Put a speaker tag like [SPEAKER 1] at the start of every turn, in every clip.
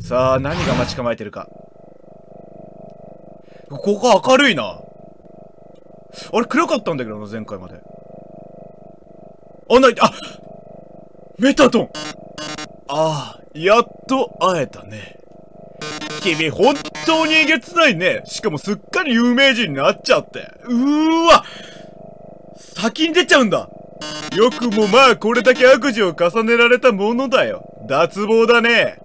[SPEAKER 1] さあ、何が待ち構えてるか。ここ明るいな。あれ、暗かったんだけどな、前回まで。あ、ない、あメタトンああ、やっと会えたね。君、本当にえげつないね。しかもすっかり有名人になっちゃって。うーわ先に出ちゃうんだよくもまあこれだけ悪事を重ねられたものだよ。脱帽だね。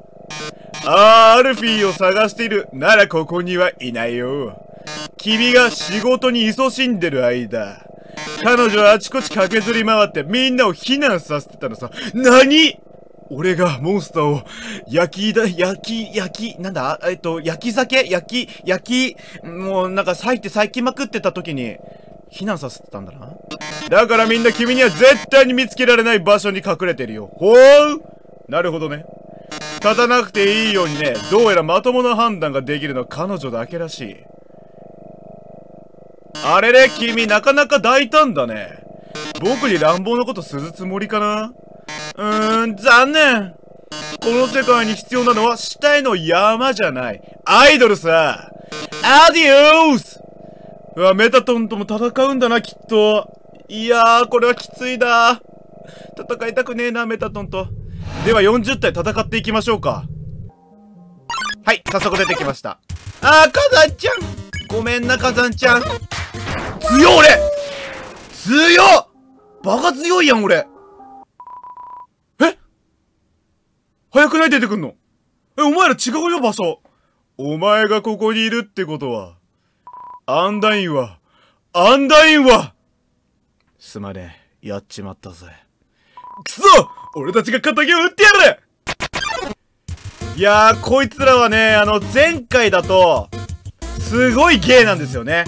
[SPEAKER 1] あー、アルフィーを探している。ならここにはいないよ。君が仕事に勤しんでる間、彼女はあちこち駆けずり回ってみんなを避難させてたのさ。何？俺がモンスターを焼きだ、焼き、焼き、なんだ？えっと、焼き酒？焼き、焼き、もうなんか咲いて咲きまくってた時に、避難させてたんだな。だからみんな君には絶対に見つけられない場所に隠れてるよ。ほう？なるほどね。立たなくていいようにね、どうやらまともな判断ができるのは彼女だけらしい。あれれ、君なかなか大胆だね。僕に乱暴なことするつもりかな？うーん、残念。この世界に必要なのは死体の山じゃない。アイドルさ。アディオースうわ、メタトンとも戦うんだな、きっと。いやー、これはきついだ。戦いたくねえな、メタトンと。では40体戦っていきましょうか。はい、早速出てきました。あー、火山ちゃんごめんな、火山ちゃん。強俺強っバカ強いやん、俺。え？早くない出てくんの？え、お前ら違うよ、場所。お前がここにいるってことは、アンダインは、アンダインはすまねえ、やっちまったぜ。くそ俺たちが仇を撃ってやるいやー、こいつらはね、あの、前回だと、すごいゲイなんですよね。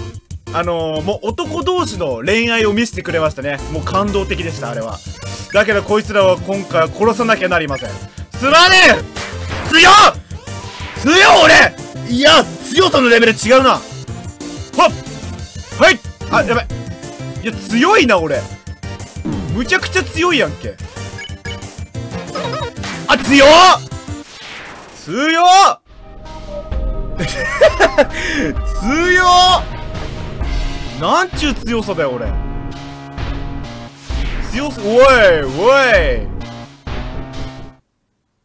[SPEAKER 1] あのー、もう男同士の恋愛を見せてくれましたね。もう感動的でした、あれは。だけどこいつらは今回は殺さなきゃなりません。すまねえ強っ強っ俺いや、強さのレベル違うなはっはいあ、やばい。いや、強いな、俺。むちゃくちゃ強いやんけ。あ、強っ強っ 強っなんちゅう強さだよ、俺。強す、おいおい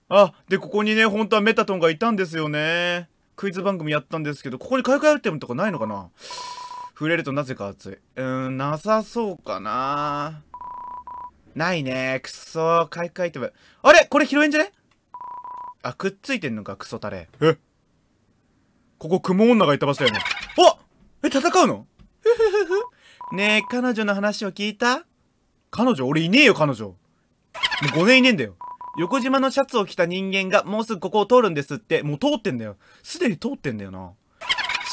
[SPEAKER 1] あ、で、ここにね、本当はメタトンがいたんですよね。クイズ番組やったんですけど、ここに買い替えアイテムとかないのかな？触れるとなぜか熱い。うーん、なさそうかなないねくそ買い替えアイテム。あれ？これ拾えんじゃね？あ、くっついてんのか、クソタレ。え？ここ雲女がいた場所だよね。おえ、戦うの？ねえ、彼女の話を聞いた？彼女？俺いねえよ、彼女。もう5年いねえんだよ。横島のシャツを着た人間がもうすぐここを通るんですって、もう通ってんだよ。すでに通ってんだよな。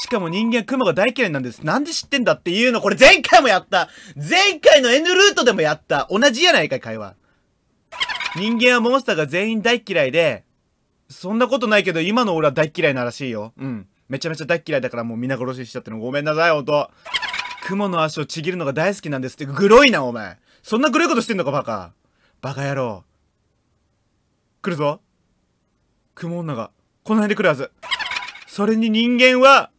[SPEAKER 1] しかも人間は雲が大嫌いなんです。なんで知ってんだっていうのこれ前回もやった前回の N ルートでもやった同じやないか、会話。人間はモンスターが全員大嫌いで、そんなことないけど今の俺は大嫌いならしいよ。うん。めちゃめちゃ大嫌いだからもう皆殺ししちゃってるのごめんなさい、ほんと。雲の足をちぎるのが大好きなんですって。グロいな、お前。そんなグロいことしてんのか、バカ。バカ野郎。来るぞ。雲女が、この辺で来るはず。それに人間は、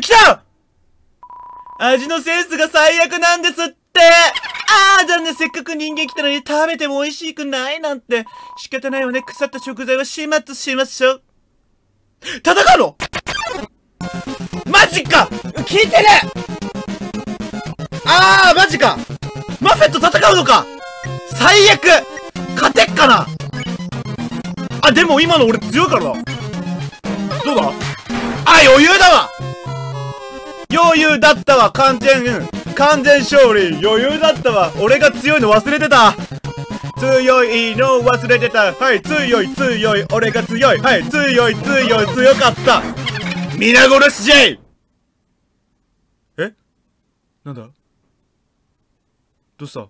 [SPEAKER 1] 来た味のセンスが最悪なんですって！ああ残念！せっかく人間来たのに食べても美味しくないなんて。仕方ないよね。腐った食材は始末しましょう。戦うの！マジか！聞いてね！あーマジか！マフェット戦うのか！最悪！勝てっかな！あ、でも今の俺強いからな。どうだ？あ、余裕だわ！余裕だったわ完全、完全勝利。余裕だったわ。俺が強いの忘れてた。強いの忘れてた。はい強い強い。俺が強い。はい強い強い強かった。皆殺しじゃい。え？なんだ？どうした？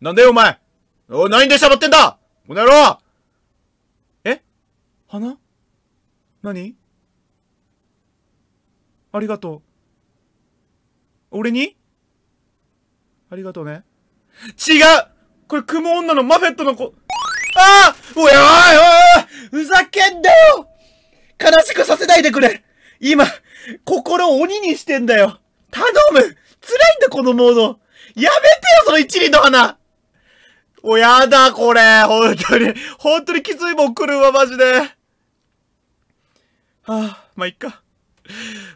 [SPEAKER 1] なんだよお前。お何でしゃばってんだ？この野郎。え？花何？ありがとう。俺に？ありがとうね。違う！これ雲女のマフェットの子。ああおいおいおいふざけんなよ！悲しくさせないでくれ。今、心を鬼にしてんだよ。頼む！辛いんだこのモード。やめてよその一輪の花。お、やだこれ。本当に、本当にきついもん来るわマジで。はあ、まあ、いっか。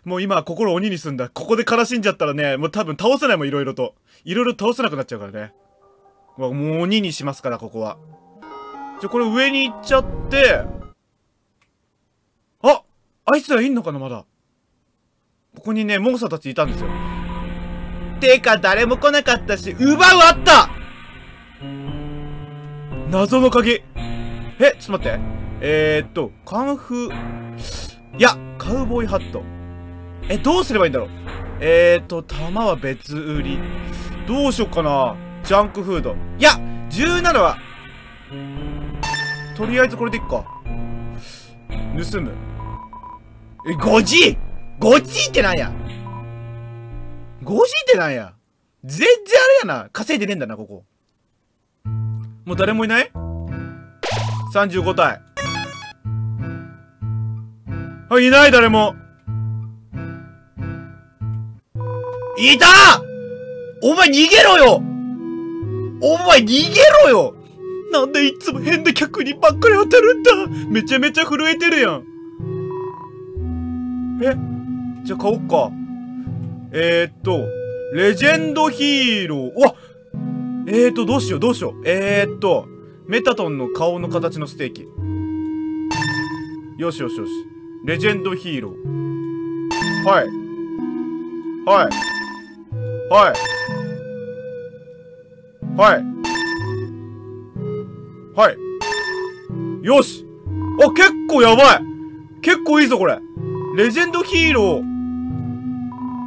[SPEAKER 1] もう今心鬼にすんだ。ここで悲しんじゃったらね、もう多分倒せないもん、いろいろと。いろいろ倒せなくなっちゃうからね。もう鬼にしますから、ここは。じゃ、これ上に行っちゃって、ああいつらいんのかな、まだ。ここにね、モンスターたちいたんですよ。てか、誰も来なかったし、奪うあった謎の鍵。え、ちょっと待って。えー、っと、カンフー、いや、カウボーイハット。え、どうすればいいんだろう？えーと、弾は別売り。どうしよっかな？ジャンクフード。いや !17 は、とりあえずこれでいっか。盗む。え、5G!5G ってなんや ?5G ってなんや？全然あれやな。稼いでねえんだな、ここ。もう誰もいない ?35 体。あ、いない誰も。いたお前逃げろよお前逃げろよなんでいつも変な客にばっかり当たるんだめちゃめちゃ震えてるやん。え？じゃあ買おっか。えー、っと、レジェンドヒーロー。うわえー、っと、どうしよう、どうしよう。えー、っと、メタトンの顔の形のステーキ。よしよしよし。レジェンドヒーロー。はい。はい。はい。はい。はい。よしあ、結構やばい結構いいぞ、これ。レジェンドヒーロー。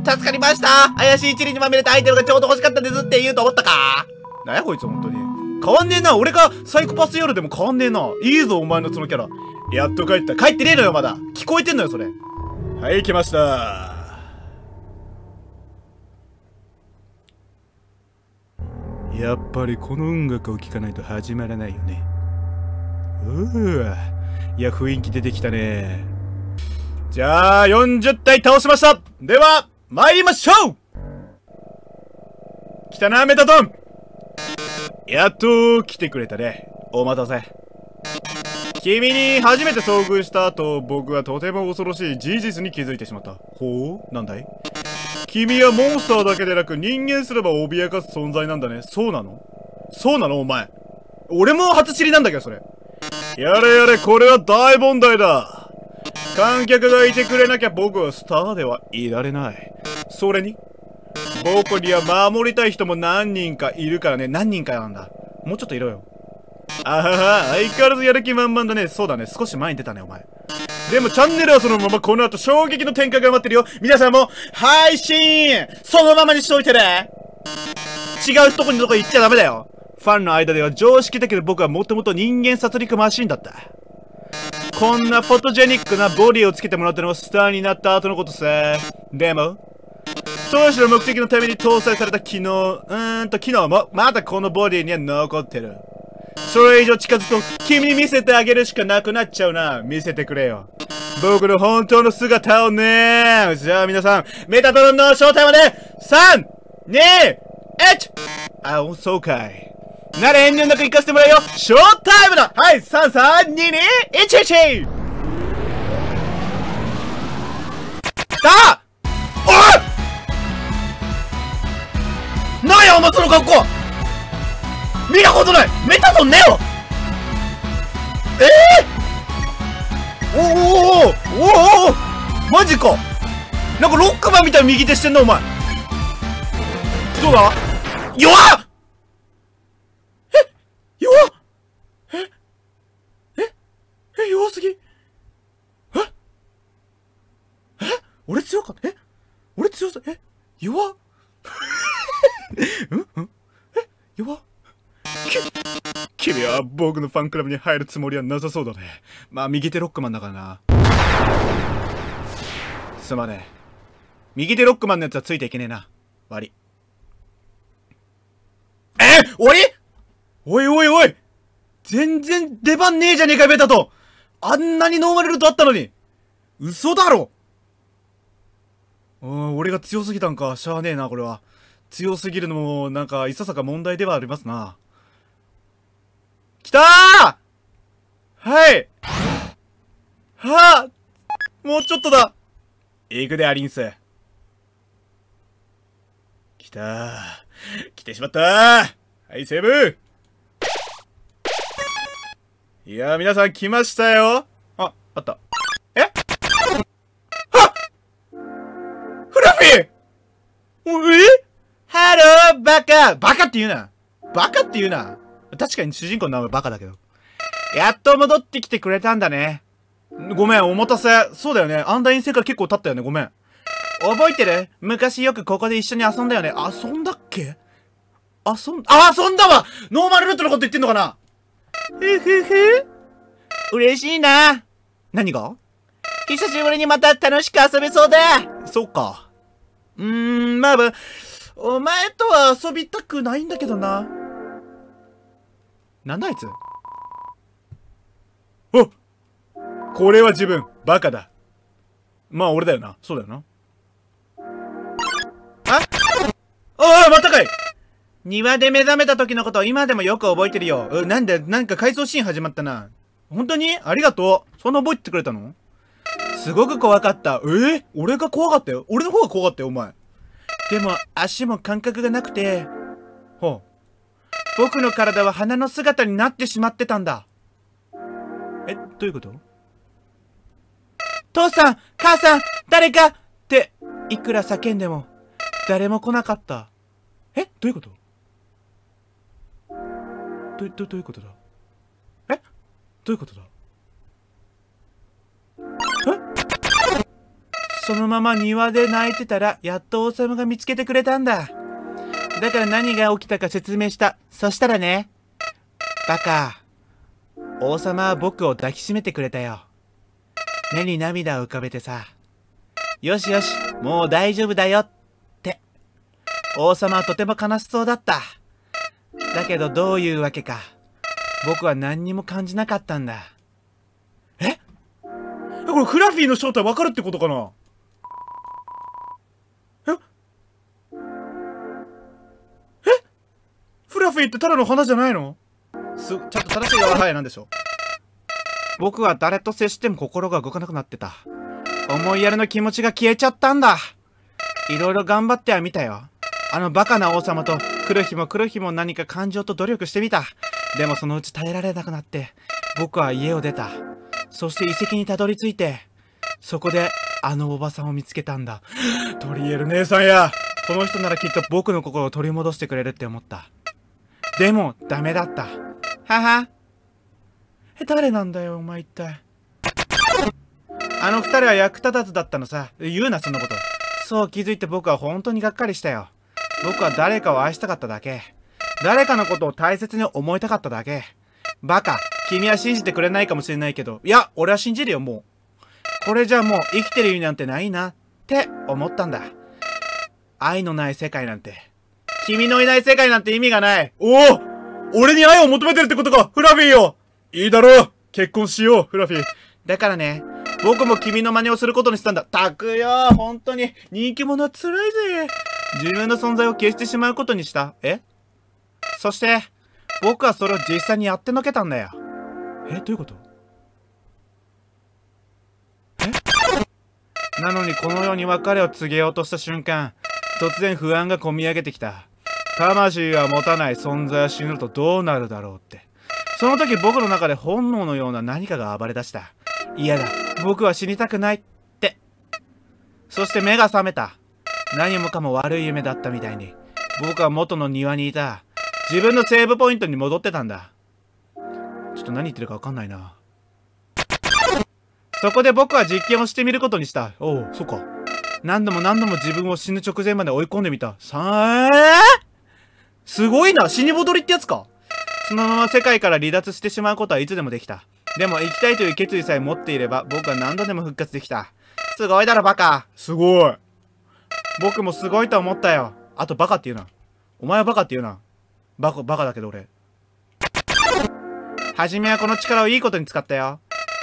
[SPEAKER 1] 助かりました怪しいチリにまみれたアイテムがちょうど欲しかったですって言うと思ったか？なんやこいつ、本当に。変わんねえな。俺がサイコパス夜でも変わんねえな。いいぞ、お前のそのキャラ。やっと帰った。帰ってねえのよ、まだ。聞こえてんのよ、それ。はい、来ました。やっぱりこの音楽を聴かないと始まらないよね。うわ。いや、雰囲気出てきたね。じゃあ、40体倒しましたでは、参りましょう来たな、メタトンやっと来てくれたね。お待たせ。君に初めて遭遇した後、僕はとても恐ろしい事実に気づいてしまった。ほう？なんだい？君はモンスターだけでなく人間すれば脅かす存在なんだね。そうなの？そうなの？お前。俺も初知りなんだけど、それ。やれやれ、これは大問題だ。観客がいてくれなきゃ僕はスターではいられない。それに、僕には守りたい人も何人かいるからね。何人かなんだ。もうちょっといろよ。あはは、相変わらずやる気満々だね。そうだね。少し前に出たね、お前。でもチャンネルはそのままこの後衝撃の展開が待ってるよ。皆さんも配信そのままにしといてね違うとこにどこ行っちゃダメだよ。ファンの間では常識的で僕はもともと人間殺戮マシンだった。こんなフォトジェニックなボディをつけてもらったのはスターになった後のことさ。でも、当初の目的のために搭載された機能、うーんと機能もまだこのボディには残ってる。それ以上近づくと君に見せてあげるしかなくなっちゃうな。見せてくれよ。僕の本当の姿をねじゃあ皆さん、メタトロンの正体まで、3、2、1! あ、そうかい。なら遠慮なく行かせてもらうよショータイムだはい、3、3、2、2、1、1! さあおいなんやお前その格好見たことない。メタトンネオ。ええー、おおおおおおマジか。なんかロックマンみたいな右手してんなお前。どうだ？弱っえ弱っえええ弱すぎええ俺強かったえ俺強さえ弱っうんうんえ弱っ僕のファンクラブに入るつもりはなさそうだね。まあ、右手ロックマンだからな。すまねえ。右手ロックマンのやつはついていけねえな。悪い。え？終わり？おいおいおい全然出番ねえじゃねえか、ベタとあんなにノーマルルートあったのに嘘だろうん、俺が強すぎたんか。しゃあねえな、これは。強すぎるのも、なんか、いささか問題ではありますな。来たー！はい！はあもうちょっとだ！行くで、アリンス。来たー。来てしまったー！はい、セーブ！いやー、皆さん来ましたよ！あ、あった。え？はっ！フラフィー！え？ハローバカ！バカって言うな！バカって言うな！確かに主人公の名前バカだけど。やっと戻ってきてくれたんだね。ごめん、お待たせ。そうだよね。アンダイン星から結構経ったよね。ごめん。覚えてる？昔よくここで一緒に遊んだよね。遊んだっけ？遊ん、あ、遊んだわノーマルルートのこと言ってんのかな？ふふふ。嬉しいな。何が？久しぶりにまた楽しく遊べそうだ。そうか。うーん、まあ、お前とは遊びたくないんだけどな。なんだあいつ？おこれは自分、バカだ。まあ俺だよな。そうだよな。あ？ああまたかい庭で目覚めた時のことを今でもよく覚えてるよ。うなんで、なんか回想シーン始まったな。本当に？ありがとう。そんな覚えてくれたの？すごく怖かった。え？ー、俺が怖かったよ。俺の方が怖かったよ、お前。でも、足も感覚がなくて。僕の体は花の姿になってしまってたんだ。え、どういうこと？父さん母さん誰か？って、いくら叫んでも、誰も来なかった。えどういうこと？ど、ど、どういうことだ？え？どういうことだ？え？そのまま庭で泣いてたら、やっと王様が見つけてくれたんだ。だから何が起きたか説明した。そしたらね。バカ。王様は僕を抱きしめてくれたよ。目に涙を浮かべてさ。よしよし、もう大丈夫だよって。王様はとても悲しそうだった。だけどどういうわけか。僕は何にも感じなかったんだ。え？これフラフィーの正体わかるってことかな？ラフィーってただの花じゃないの？す、ちょっと正しい側はいなんでしょう僕は誰と接しても心が動かなくなってた。思いやりの気持ちが消えちゃったんだ。いろいろ頑張ってはみたよ。あのバカな王様と来る日も来る日も何か感情と努力してみた。でもそのうち耐えられなくなって、僕は家を出た。そして遺跡にたどり着いて、そこであのおばさんを見つけたんだ。トリエル姉さんやこの人ならきっと僕の心を取り戻してくれるって思った。でも、ダメだった。はは。え、誰なんだよ、お前一体。あの二人は役立たずだったのさ。言うな、そんなこと。そう気づいて僕は本当にがっかりしたよ。僕は誰かを愛したかっただけ。誰かのことを大切に思いたかっただけ。バカ、君は信じてくれないかもしれないけど、いや、俺は信じるよ、もう。これじゃあもう生きてる意味なんてないな、って思ったんだ。愛のない世界なんて。君のいない世界なんて意味がない。おお俺に愛を求めてるってことかフラフィーよいいだろう結婚しよう、フラフィー。だからね、僕も君の真似をすることにしたんだ。たくよ本当に、人気者は辛いぜ。自分の存在を消してしまうことにした。え？そして、僕はそれを実際にやってのけたんだよ。え？どういうこと？え？なのにこの世に別れを告げようとした瞬間、突然不安がこみ上げてきた。魂が持たない存在は死ぬとどうなるだろうって。その時僕の中で本能のような何かが暴れ出した。嫌だ。僕は死にたくないって。そして目が覚めた。何もかも悪い夢だったみたいに。僕は元の庭にいた。自分のセーブポイントに戻ってたんだ。ちょっと何言ってるかわかんないな。そこで僕は実験をしてみることにした。おう、そっか。何度も何度も自分を死ぬ直前まで追い込んでみた。さあすごいな死に戻りってやつかそのまま世界から離脱してしまうことはいつでもできた。でも生きたいという決意さえ持っていれば僕は何度でも復活できた。すごいだろバカすごい僕もすごいと思ったよ。あとバカって言うな。お前はバカって言うな。バカ、バカだけど俺。はじめはこの力をいいことに使ったよ。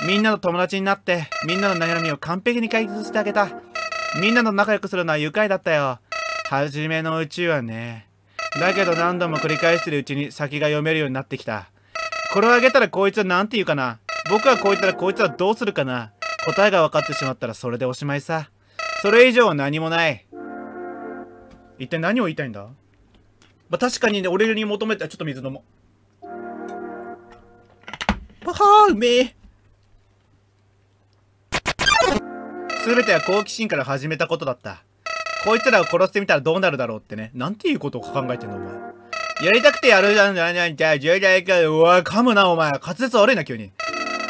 [SPEAKER 1] みんなの友達になって、みんなの悩みを完璧に解決してあげた。みんなの仲良くするのは愉快だったよ。はじめのうちはね。だけど何度も繰り返してるうちに先が読めるようになってきた。これをあげたらこいつは何て言うかな。僕がこう言ったらこいつはどうするかな。答えが分かってしまったらそれでおしまいさ。それ以上は何もない。一体何を言いたいんだ？まあ、確かにね、俺に求めて、ちょっと水飲もう。ははー、うめえ。すべては好奇心から始めたことだった。こいつらを殺してみたらどうなるだろうってね。なんていうことを考えてんの、お前。やりたくてやるじゃんじゃんじゃんじゃんじゃんじゃんじゃん。うわ、噛むな、お前。滑舌悪いな、急に。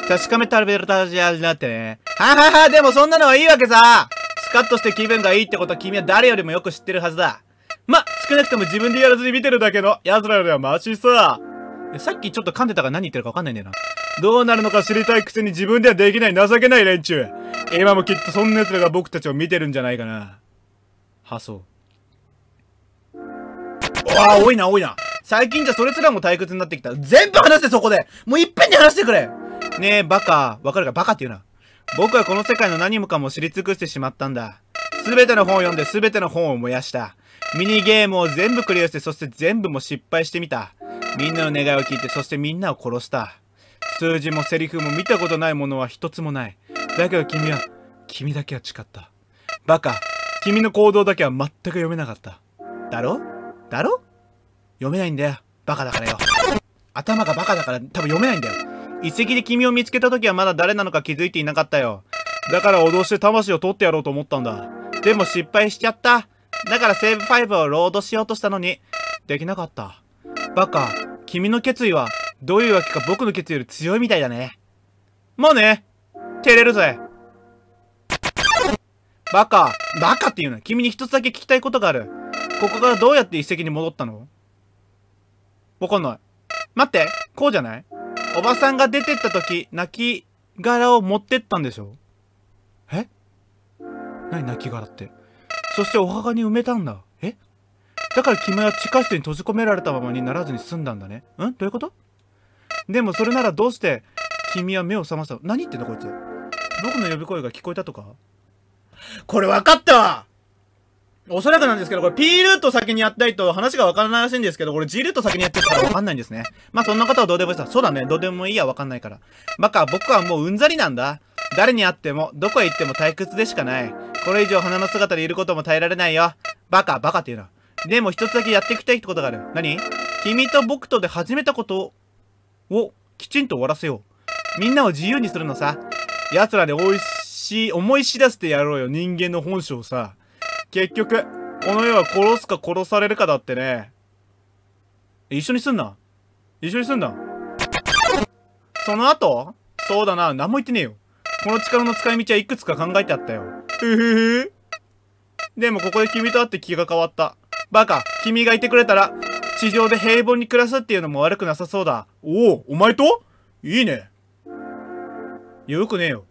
[SPEAKER 1] 確かめたらベルタジアになってね。ははは、でもそんなのはいいわけさ。スカッとして気分がいいってことは君は誰よりもよく知ってるはずだ。ま、少なくとも自分でやらずに見てるだけの奴らよりはマシさ。さっきちょっと噛んでたから何言ってるかわかんないんだよな。どうなるのか知りたいくせに自分ではできない情けない連中。今もきっとそんな奴らが僕たちを見てるんじゃないかな。はそう。わあ、多いな、多いな。最近じゃそれすらも退屈になってきた。全部話せ、そこでもういっぺんに話してくれねえ、バカ。わかるか？バカって言うな。僕はこの世界の何もかも知り尽くしてしまったんだ。すべての本を読んですべての本を燃やした。ミニゲームを全部クリアして、そして全部も失敗してみた。みんなの願いを聞いて、そしてみんなを殺した。数字もセリフも見たことないものは一つもない。だけど君は、君だけは誓った。バカ。君の行動だけは全く読めなかった。だろ？だろ？読めないんだよ。バカだからよ。頭がバカだから多分読めないんだよ。遺跡で君を見つけた時はまだ誰なのか気づいていなかったよ。だから脅して魂を取ってやろうと思ったんだ。でも失敗しちゃった。だからセーブ5をロードしようとしたのに、できなかった。バカ、君の決意は、どういうわけか僕の決意より強いみたいだね。もうね、照れるぜ。バカ、バカって言うな。君に一つだけ聞きたいことがある。ここからどうやって遺跡に戻ったの？わかんない。待って、こうじゃない？おばさんが出てった時、泣き殻を持ってったんでしょ？え？何泣き殻って？そしてお墓に埋めたんだ。え？だから君は地下室に閉じ込められたままにならずに済んだんだね。ん？どういうこと？でもそれならどうして君は目を覚ました何言ってんだこいつ。僕の呼び声が聞こえたとか？これ分かったわおそらくなんですけど、これ P ルート先にやったいと話が分からないらしいんですけど、これ G ルート先にやってたら分かんないんですね。まあそんなことはどうでもいいさ。そうだね。どうでもいいや分かんないから。バカ、僕はもううんざりなんだ。誰に会っても、どこへ行っても退屈でしかない。これ以上花の姿でいることも耐えられないよ。バカ、バカっていうのは。でも一つだけやっていきたいってことがある。何？君と僕とで始めたことをきちんと終わらせよう。みんなを自由にするのさ。奴らで美味し、思い知らせてやろうよ。人間の本性さ。結局、この世は殺すか殺されるかだってね。一緒にすんな。一緒にすんな。その後そうだな、何も言ってねえよ。この力の使い道はいくつか考えてあったよ。ふふふ。でもここで君と会って気が変わった。バカ、君がいてくれたら、地上で平凡に暮らすっていうのも悪くなさそうだ。おお、お前と？いいね。よくねえよ。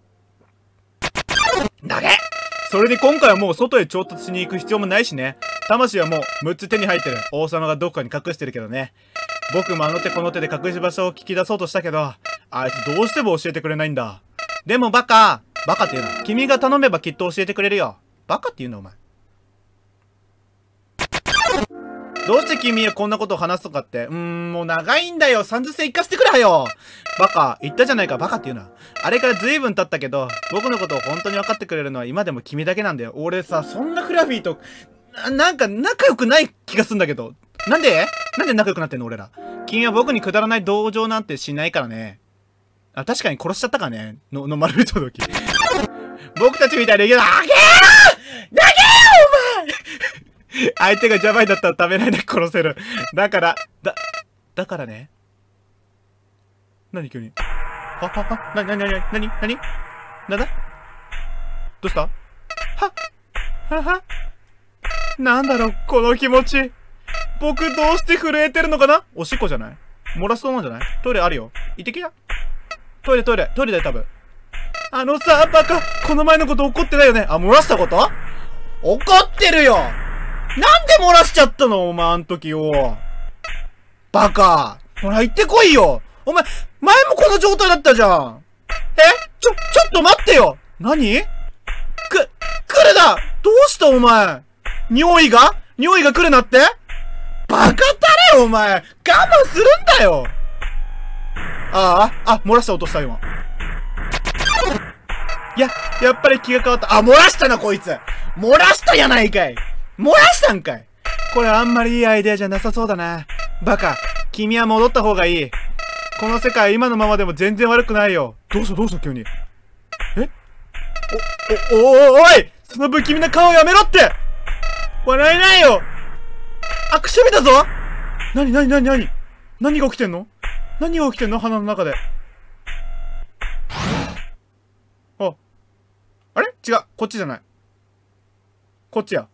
[SPEAKER 1] 投げそれで今回はもう外へ調達しに行く必要もないしね。魂はもう6つ手に入ってる。王様がどっかに隠してるけどね。僕もあの手この手で隠し場所を聞き出そうとしたけど、あいつどうしても教えてくれないんだ。でもバカバカって言うな。君が頼めばきっと教えてくれるよ。バカって言うのお前。どうして君はこんなことを話すとかって？うーん、もう長いんだよ。30世行かせてくれよ。バカ、言ったじゃないか、バカって言うな。あれから随分経ったけど、僕のことを本当に分かってくれるのは今でも君だけなんだよ。俺さ、そんなフラフィーと、なんか仲良くない気がすんだけど。なんで？なんで仲良くなってんの俺ら。君は僕にくだらない同情なんてしないからね。あ、確かに殺しちゃったかね。の、の丸太時。僕たちみたいで、投げー投げーお前相手がジャバイだったら食べないで殺せる。だから、だ、だからね。何急に。は、は、は、な、な、な、な、なに、なになんだ？どうした？は、は、は、なんだろう、この気持ち。僕どうして震えてるのかな？おしっこじゃない？漏らすと思うんじゃない？トイレあるよ。行ってきな。トイレトイレ、トイレだよ多分。あのさ、バカ、この前のこと怒ってないよね？あ、漏らしたこと？怒ってるよなんで漏らしちゃったの？お前、あん時よ。バカ。ほら、行ってこいよ。お前、前もこの状態だったじゃん。え？ちょ、ちょっと待ってよ何？く、来るなどうしたお前？匂いが？匂いが来るなって？バカたれお前我慢するんだよああ、あ、漏らした音した今。いや、やっぱり気が変わった。あ、漏らしたなこいつ漏らしたやないかい漏らしたんかいこれあんまりいいアイデアじゃなさそうだな。バカ、君は戻った方がいい。この世界今のままでも全然悪くないよ。どうしたどうした急に。え？お、お、お、おいその不気味な顔やめろって笑えないよあ、くしゃみだぞなになになになに何が起きてんの？何が起きてんの？鼻の中で。あ。あれ？違う。こっちじゃない。こっちや。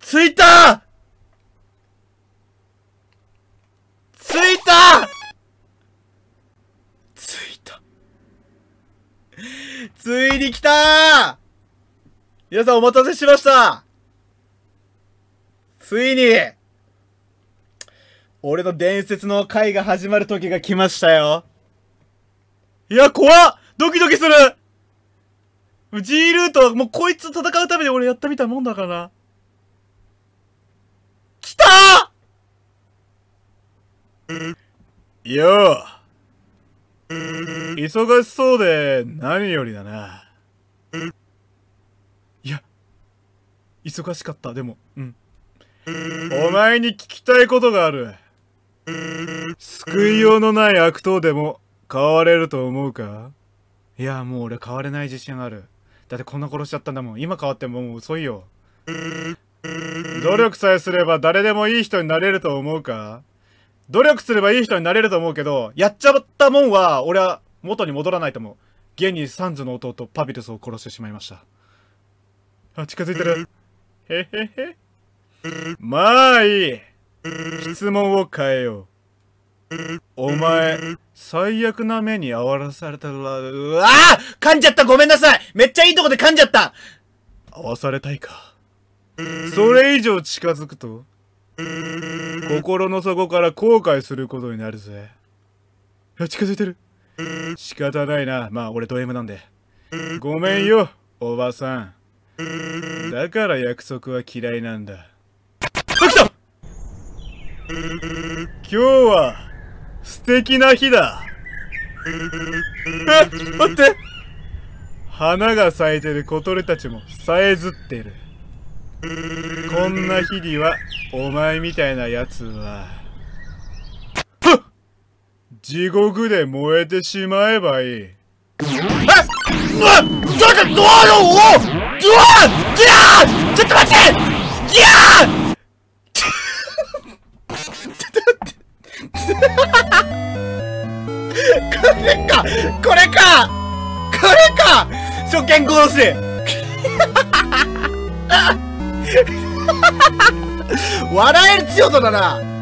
[SPEAKER 1] ついたついたついた。ついに来た皆さんお待たせしましたついに俺の伝説の回が始まる時が来ましたよ。いや、怖っドキドキする !G ルートは、もうこいつと戦うために俺やったみたいなもんだからな。来たよ忙しそうで何よりだな。いや、忙しかった、でも、うん。お前に聞きたいことがある。救いようのない悪党でも変われると思うか？いや、もう俺変われない自信ある。だってこんな殺しちゃったんだもん。今変わってももう遅いよ。努力さえすれば誰でもいい人になれると思うか？努力すればいい人になれると思うけど、やっちゃったもんは、俺は元に戻らないと思う。現にサンズの弟、パビルスを殺してしまいました。あ、近づいてる。へへへ。まあいい。質問を変えよう。お前、最悪な目に遭わらされたら、うわあ噛んじゃったごめんなさいめっちゃいいとこで噛んじゃった合わされたいか。それ以上近づくと、心の底から後悔することになるぜ。近づいてる。仕方ないな。まあ、俺ド M なんで。ごめんよ、おばさん。だから約束は嫌いなんだ。あ、来た今日は、素敵な日だ。え、待って花が咲いてる小鳥たちもさえずってる。こんな日には、お前みたいなやつは、地獄で燃えてしまえばいい。ちょっと、どうよおううわちょっと待ってギャー！ちょっと待って。これかこれかこれか初見殺し笑える強さだな。